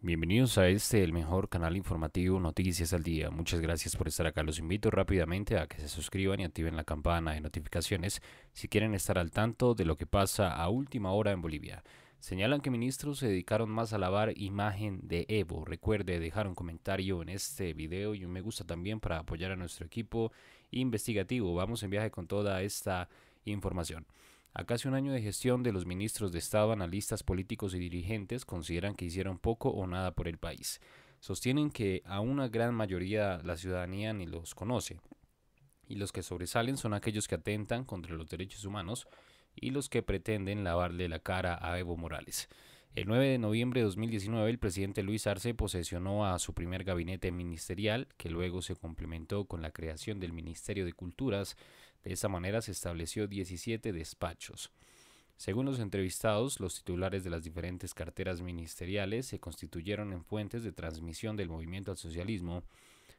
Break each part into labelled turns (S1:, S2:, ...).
S1: Bienvenidos a este, el mejor canal informativo Noticias al Día. Muchas gracias por estar acá. Los invito rápidamente a que se suscriban y activen la campana de notificaciones si quieren estar al tanto de lo que pasa a última hora en Bolivia. Señalan que ministros se dedicaron más a lavar imagen de Evo. Recuerde dejar un comentario en este video y un me gusta también para apoyar a nuestro equipo investigativo. Vamos en viaje con toda esta información. A casi un año de gestión de los ministros de Estado, analistas políticos y dirigentes consideran que hicieron poco o nada por el país. Sostienen que a una gran mayoría la ciudadanía ni los conoce. Y los que sobresalen son aquellos que atentan contra los derechos humanos y los que pretenden lavarle la cara a Evo Morales. El 9 de noviembre de 2019, el presidente Luis Arce posesionó a su primer gabinete ministerial, que luego se complementó con la creación del Ministerio de Culturas. De esa manera se estableció 17 despachos. Según los entrevistados, los titulares de las diferentes carteras ministeriales se constituyeron en fuentes de transmisión del movimiento al socialismo,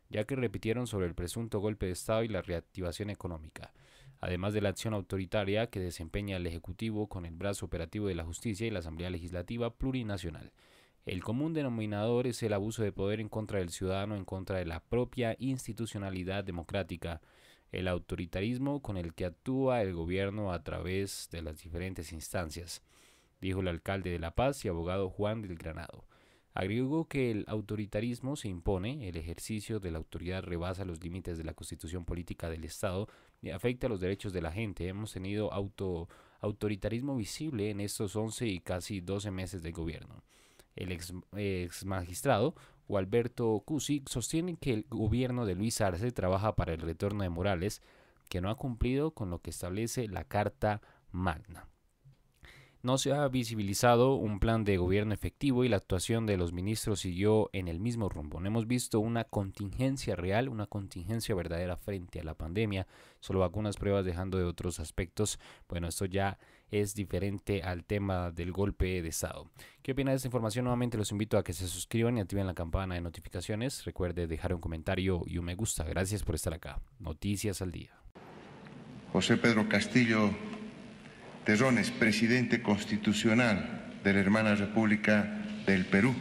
S1: ya que repitieron sobre el presunto golpe de Estado y la reactivación económica además de la acción autoritaria que desempeña el Ejecutivo con el brazo operativo de la justicia y la Asamblea Legislativa Plurinacional. El común denominador es el abuso de poder en contra del ciudadano, en contra de la propia institucionalidad democrática, el autoritarismo con el que actúa el gobierno a través de las diferentes instancias, dijo el alcalde de La Paz y abogado Juan del Granado. Agregó que el autoritarismo se impone, el ejercicio de la autoridad rebasa los límites de la constitución política del Estado y afecta a los derechos de la gente. Hemos tenido auto, autoritarismo visible en estos 11 y casi 12 meses de gobierno. El ex, ex magistrado Gualberto Cusi sostiene que el gobierno de Luis Arce trabaja para el retorno de Morales, que no ha cumplido con lo que establece la Carta Magna no se ha visibilizado un plan de gobierno efectivo y la actuación de los ministros siguió en el mismo rumbo. No hemos visto una contingencia real, una contingencia verdadera frente a la pandemia, solo algunas pruebas dejando de otros aspectos. Bueno, esto ya es diferente al tema del golpe de Estado. ¿Qué opina de esta información? Nuevamente los invito a que se suscriban y activen la campana de notificaciones. Recuerde dejar un comentario y un me gusta. Gracias por estar acá. Noticias al día.
S2: José Pedro Castillo Terrones, presidente constitucional de la hermana República del Perú.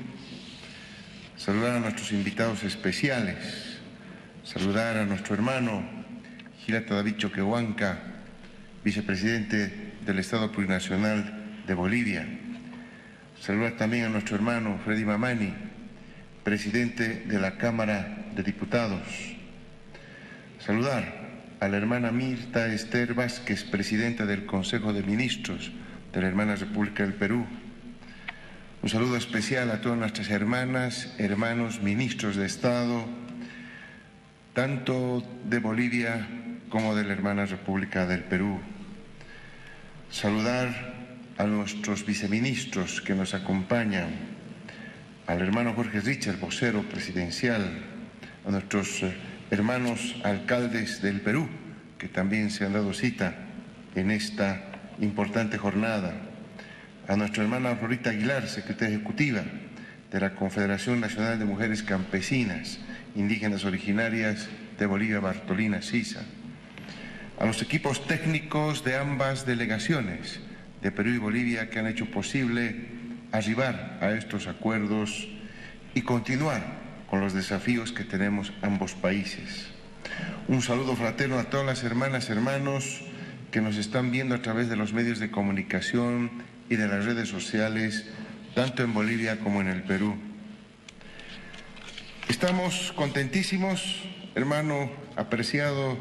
S2: Saludar a nuestros invitados especiales, saludar a nuestro hermano Gilata David Choquehuanca, vicepresidente del Estado Plurinacional de Bolivia. Saludar también a nuestro hermano Freddy Mamani, presidente de la Cámara de Diputados. Saludar a la hermana Mirta Esther Vázquez, presidenta del Consejo de Ministros de la Hermana República del Perú. Un saludo especial a todas nuestras hermanas, hermanos, ministros de Estado, tanto de Bolivia como de la Hermana República del Perú. Saludar a nuestros viceministros que nos acompañan, al hermano Jorge Richard, vocero presidencial, a nuestros eh, hermanos alcaldes del Perú, que también se han dado cita en esta importante jornada, a nuestra hermana Florita Aguilar, secretaria ejecutiva de la Confederación Nacional de Mujeres Campesinas, indígenas originarias de Bolivia, Bartolina Sisa, a los equipos técnicos de ambas delegaciones de Perú y Bolivia que han hecho posible arribar a estos acuerdos y continuar con los desafíos que tenemos ambos países. Un saludo fraterno a todas las hermanas, hermanos que nos están viendo a través de los medios de comunicación y de las redes sociales, tanto en Bolivia como en el Perú. Estamos contentísimos, hermano apreciado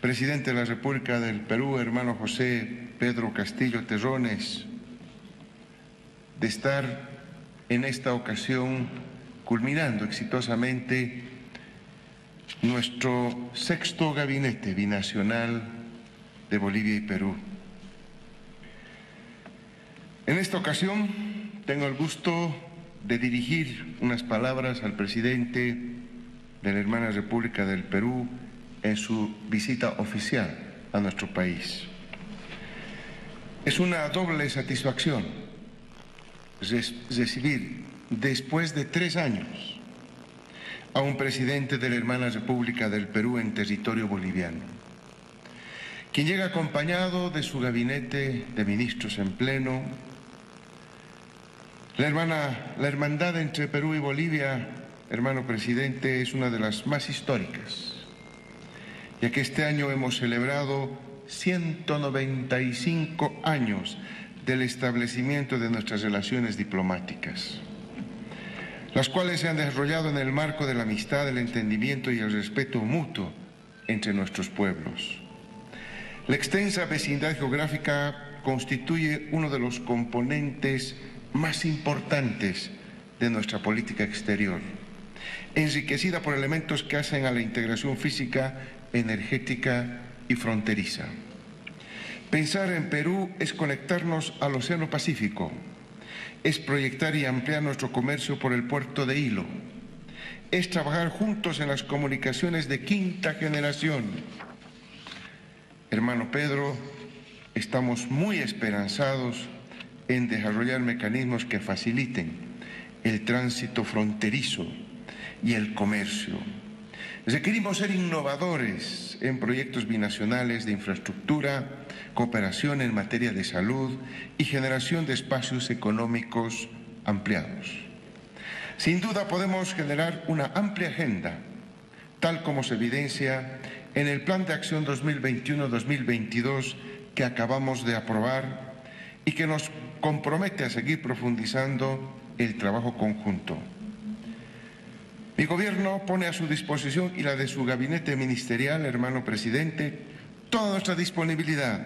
S2: presidente de la República del Perú, hermano José Pedro Castillo Terrones, de estar en esta ocasión culminando exitosamente nuestro sexto gabinete binacional de Bolivia y Perú. En esta ocasión tengo el gusto de dirigir unas palabras al presidente de la hermana República del Perú en su visita oficial a nuestro país. Es una doble satisfacción recibir después de tres años a un presidente de la hermana República del Perú en territorio boliviano, quien llega acompañado de su gabinete de ministros en pleno, La, hermana, la hermandad entre Perú y Bolivia, hermano presidente, es una de las más históricas, ya que este año hemos celebrado 195 años del establecimiento de nuestras relaciones diplomáticas, las cuales se han desarrollado en el marco de la amistad, el entendimiento y el respeto mutuo entre nuestros pueblos. La extensa vecindad geográfica constituye uno de los componentes más importantes de nuestra política exterior, enriquecida por elementos que hacen a la integración física, energética y fronteriza. Pensar en Perú es conectarnos al Océano Pacífico, es proyectar y ampliar nuestro comercio por el puerto de Hilo, es trabajar juntos en las comunicaciones de quinta generación. Hermano Pedro, estamos muy esperanzados en desarrollar mecanismos que faciliten el tránsito fronterizo y el comercio. Requerimos ser innovadores en proyectos binacionales de infraestructura, cooperación en materia de salud y generación de espacios económicos ampliados. Sin duda podemos generar una amplia agenda, tal como se evidencia en el Plan de Acción 2021-2022 que acabamos de aprobar y que nos compromete a seguir profundizando el trabajo conjunto. Mi gobierno pone a su disposición y la de su gabinete ministerial, hermano presidente, toda nuestra disponibilidad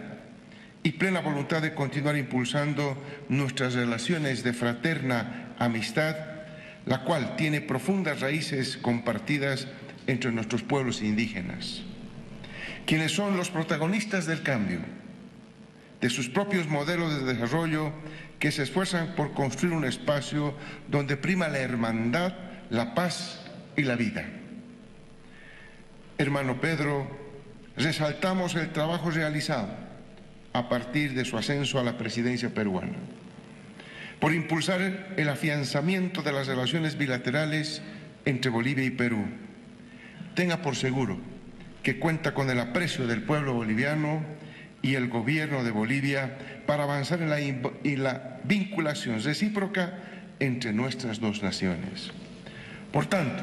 S2: y plena voluntad de continuar impulsando nuestras relaciones de fraterna amistad, la cual tiene profundas raíces compartidas entre nuestros pueblos indígenas, quienes son los protagonistas del cambio de sus propios modelos de desarrollo que se esfuerzan por construir un espacio donde prima la hermandad, la paz y la vida. Hermano Pedro, resaltamos el trabajo realizado a partir de su ascenso a la presidencia peruana, por impulsar el afianzamiento de las relaciones bilaterales entre Bolivia y Perú. Tenga por seguro que cuenta con el aprecio del pueblo boliviano y el gobierno de Bolivia para avanzar en la, vinculación recíproca entre nuestras dos naciones. Por tanto,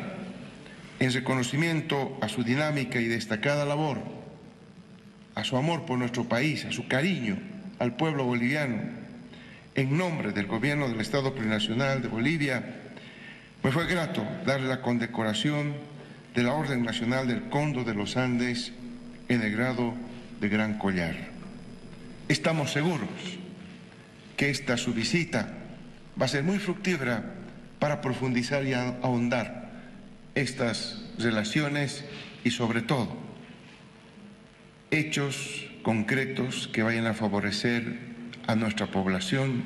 S2: en reconocimiento a su dinámica y destacada labor, a su amor por nuestro país, a su cariño al pueblo boliviano, en nombre del gobierno del Estado Plurinacional de Bolivia, me fue grato darle la condecoración de la Orden Nacional del Condo de los Andes en el grado de Gran Collar. Estamos seguros que esta su visita va a ser muy fructífera para profundizar y ahondar estas relaciones y sobre todo hechos concretos que vayan a favorecer a nuestra población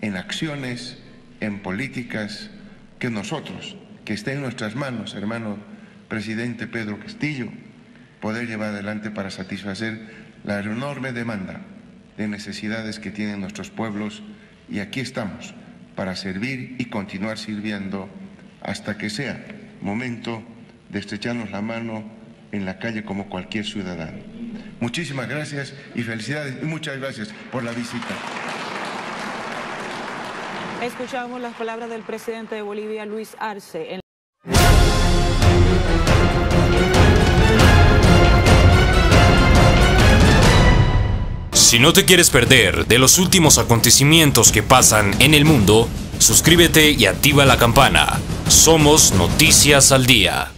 S2: en acciones, en políticas que nosotros, que esté en nuestras manos, hermano presidente Pedro Castillo, poder llevar adelante para satisfacer la enorme demanda de necesidades que tienen nuestros pueblos y aquí estamos para servir y continuar sirviendo hasta que sea momento de estrecharnos la mano en la calle como cualquier ciudadano. Muchísimas gracias y felicidades y muchas gracias por la visita.
S3: Escuchamos las palabras del presidente de Bolivia, Luis Arce.
S1: Si no te quieres perder de los últimos acontecimientos que pasan en el mundo, suscríbete y activa la campana. Somos Noticias al Día.